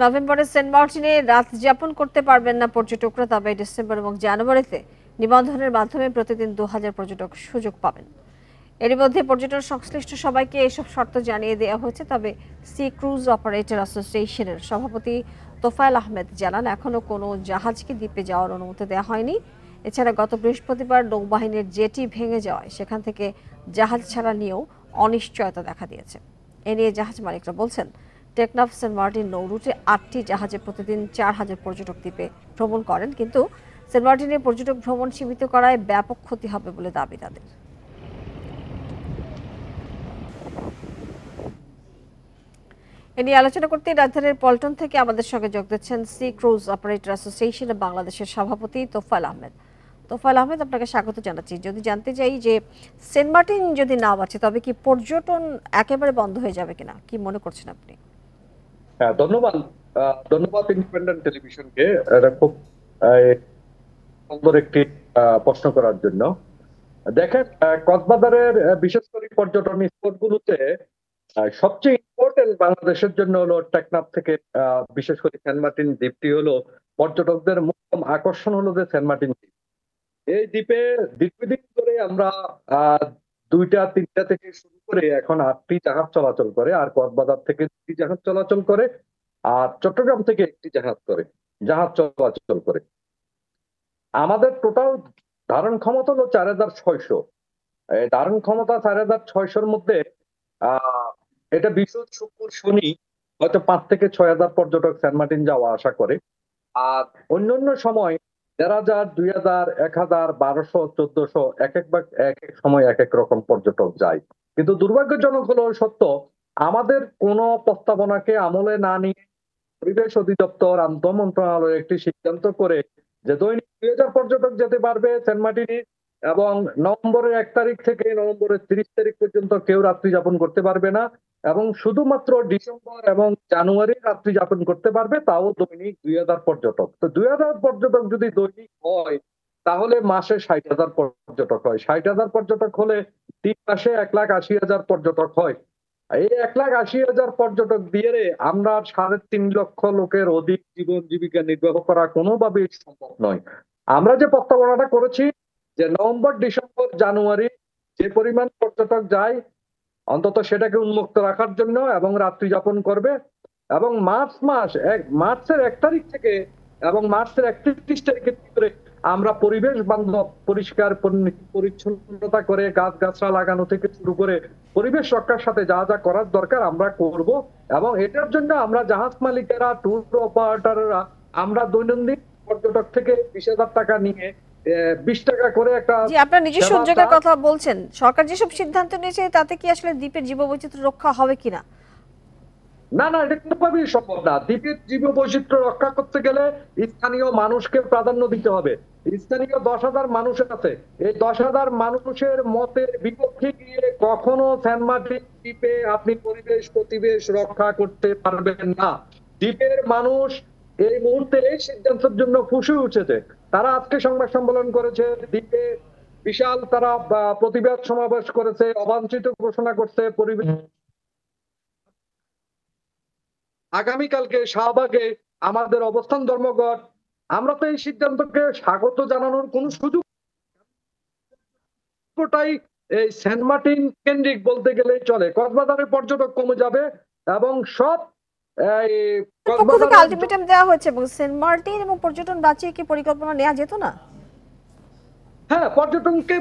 নভেম্বরে সেন্ট মার্টিনে রাত যাপন করতে পারবেন না পর্যটকরা, তবে ডিসেম্বর এবং জানুয়ারিতে নিবন্ধনের মাধ্যমে প্রতিদিন দু হাজার পর্যটক সুযোগ পাবেন। এরই মধ্যে পর্যটন সংশ্লিষ্ট সবাইকে এসব শর্ত জানিয়ে দেওয়া হয়েছে, তবে সি ক্রুজ অপারেটর অ্যাসোসিয়েশনের সভাপতি তোফায়েল আহমেদ জানান, এখনও কোনো জাহাজকে দ্বীপে যাওয়ার অনুমতি দেওয়া হয়নি। এছাড়া গত বৃহস্পতিবার নৌবাহিনীর জেটি ভেঙে যাওয়ায় সেখান থেকে জাহাজ ছাড়া নিয়েও অনিশ্চয়তা দেখা দিয়েছে। এ নিয়ে জাহাজ মালিকরা বলছেন টেকনাফ সেন্ট মার্টিন নৌ রুটে আটটি জাহাজে প্রতিদিন চার হাজার পর্যটক দ্বীপে ভ্রমণ করেন, কিন্তু সেন্ট মার্টিনে পর্যটক ভ্রমণ সীমিত করায় ব্যাপক ক্ষতি হবে বলে দাবি তাদের। এ নিয়ে আলোচনা করতে রাজধানীর পল্টন থেকে আমাদের সঙ্গে যোগ দিচ্ছেন সি ক্রুজ অপারেটর অ্যাসোসিয়েশন বাংলাদেশের সভাপতি তোফাল আহমেদ। তোফাল আহমেদ, আপনাকে স্বাগত জানাচ্ছি। যদি জানতে চাই যে সেন্ট মার্টিন যদি না বাঁচে, তবে কি পর্যটন একেবারে বন্ধ হয়ে যাবে কিনা? কি মনে করছেন আপনি? হ্যাঁ ধন্যবাদ। ধন্যবাদ ইন্ডিপেন্ডেন্ট টেলিভিশনকে এটা খুব সুন্দর একটি প্রশ্ন করার জন্য। দেখেন কক্সবাজারের বিশেষ করে পর্যটন স্পটগুলোতে সবচেয়ে ইম্পর্টেন্ট বাংলাদেশের জন্য হলো টেকনাফ থেকে বিশেষ করে সেন্ট মার্টিন দ্বীপটি হলো পর্যটকদের মুখ্য আকর্ষণ হলো যে সেন্ট মার্টিন দ্বীপ। এই দ্বীপে দীর্ঘদিন ধরে আমরা দুইটা, তিনটা থেকে শুরু করে এখন আটটি জাহাজ চলাচল করে, আর কক্সবাজার থেকে দুটি জাহাজ চলাচল করে, আর চট্টগ্রাম থেকে একটি জাহাজ করে, জাহাজ চলাচল করে। আমাদের টোটাল ধারণ ক্ষমতা হলো চার হাজার ছয়শো। ধারণ ক্ষমতা চার হাজার ছয়শোর মধ্যে এটা বিশ্ব শুক্র, শনি, হয়তো পাঁচ থেকে ছয় হাজার পর্যটক সেন্ট মার্টিন যাওয়া আশা করে। আর অন্যান্য সময় দেড় হাজার দুই হাজার এক হাজার বারোশো চোদ্দশো এক এক এক এক সময় এক এক রকম পর্যটক যায়। কিন্তু দুর্ভাগ্যজনক হলো সত্য, আমাদের কোন প্রস্তাবনাকে আমলে না নিয়ে পরিবেশ অধিদপ্তর, আন্তঃ মন্ত্রণালয় একটি সিদ্ধান্ত করে যে দৈনিক দুই হাজার পর্যটক যেতে পারবে সেন্ট মার্টিনে এবং নভেম্বরের এক তারিখ থেকে নভেম্বরের তিরিশ তারিখ পর্যন্ত কেউ রাত্রি যাপন করতে পারবে না। এবং শুধুমাত্র ডিসেম্বর এবং জানুয়ারি রাত্রি যাপন করতে পারবে, তাও দৈনিক দুই হাজার পর্যটক। তো দুই হাজার পর্যটক যদি দৈনিক হয়, তাহলে মাসে ষাট হাজার পর্যটক হয়। ষাট হাজার পর্যটক হলে তিন মাসে এক লাখ আশি হাজার পর্যটক হয়। এই এক লাখ আশি হাজার পর্যটক দিয়ে আমরা সাড়ে তিন লক্ষ লোকের অধিক জীবন জীবিকা নির্বাহ করা কোনোভাবেই সম্ভব নয়। আমরা যে প্রস্তাবনাটা করেছি যে নভেম্বর, ডিসেম্বর, জানুয়ারি যে পরিমাণ পর্যটক যায় অন্তত সেটাকে উন্মুক্ত রাখার জন্য এবং রাত্রি যাপন করবে এবং মার্চ মাস, এক, মার্চের এক তারিখ থেকে এবং মার্চের একত্রিশ তারিখের ভিতরে আমরা পরিবেশ বান্ধব, পরিষ্কার পরিচ্ছন্নতা করে গাছ গাছরা লাগানো থেকে শুরু করে পরিবেশ রক্ষার সাথে যা যা করার দরকার আমরা করব এবং এটার জন্য আমরা জাহাজ মালিকেরা ট্যুর অপারেটররা আমরা দৈনন্দিন পর্যটক থেকে বিশ হাজার টাকা নিয়ে বিশ টাকা করে একটা আপনার নিজস্ব উদ্যোগের কথা বলছেন। সরকার যেসব সিদ্ধান্ত নিয়েছে তাতে কি আসলে দ্বীপের জীববৈচিত্র্য রক্ষা হবে কিনা? না না এটা কোনোভাবেই সম্ভব না। দ্বীপের জীব বৈচিত্র্য রক্ষা করতে গেলে স্থানীয় মানুষকে প্রাধান্য দিতে হবে। স্থানীয় দশ হাজার মানুষ আছে। এই দশ হাজার মানুষের মতের বিপক্ষে গিয়ে কখনো সেন্ট দ্বীপে আপনি পরিবেশ প্রতিবেশ রক্ষা করতে পারবেন না। দ্বীপের মানুষ এই মুহূর্তে এই সিদ্ধান্তের জন্য খুশি উঠেছে তারা আজকে সংবাদ সম্মেলন করেছে দ্বীপে বিশাল তারা প্রতিবাদ সমাবেশ করেছে, অবাঞ্ছিত ঘোষণা করছে পরিবেশ। আগামীকালকে শাহবাগে আমাদের অবস্থান ধর্মঘট। আমরা তো এই সিদ্ধান্তকে স্বাগত জানানোর কোন সুযোগ পুরোটাই এই সেন্ট মার্টিন কেন্দ্রিক বলতে গেলেই চলে। কক্সবাজারের পর্যটক কমে যাবে এবং সব পক্ষ থেকে আলটিমেটাম দেওয়া হয়েছে এবং সেন্ট মার্টিন এবং পর্যটন বাঁচিয়ে কি পরিকল্পনা নেওয়া যেত না? হ্যাঁ পর্যটনকে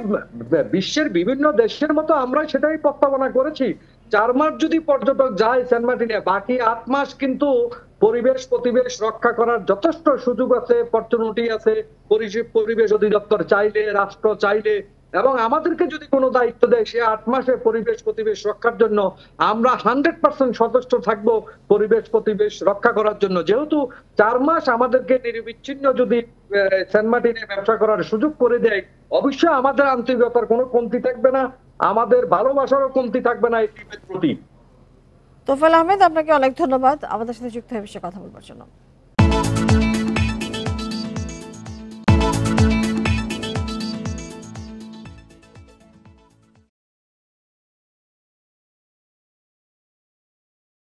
বিশ্বের বিভিন্ন দেশের মতো আমরা সেটাই প্রস্তাবনা করেছি। চার মাস যদি পর্যটক যায় সেন্ট মার্টিনে বাকি আট মাস কিন্তু পরিবেশ প্রতিবেশ রক্ষা করার যথেষ্ট সুযোগ আছে অপরচুনিটি আছে। পরিবেশ- পরিবেশ অধিদপ্তর চাইলে রাষ্ট্র চাইলে এবং আমাদেরকে যদি কোনো দায়িত্ব দেয় সে আট মাসে পরিবেশ প্রতিবেশ রক্ষার জন্য আমরা হান্ড্রেড পার্সেন্ট সদস্য থাকব পরিবেশ প্রতিবেশ রক্ষা করার জন্য। যেহেতু চার মাস আমাদেরকে নিরবিচ্ছিন্ন যদি আহ, সেন্ট মার্টিনে ব্যবসা করার সুযোগ করে দেয় অবশ্যই আমাদের আন্তরিকতার কোনো কমতি থাকবে না আমাদের ভালোবাসারও কমতি থাকবে না এই টিমের প্রতি। তোফাল আহমেদ আপনাকে অনেক ধন্যবাদ। আমাদের সাথে যুক্ত হয়ে বিষয়ে কথা বলবার জন্য।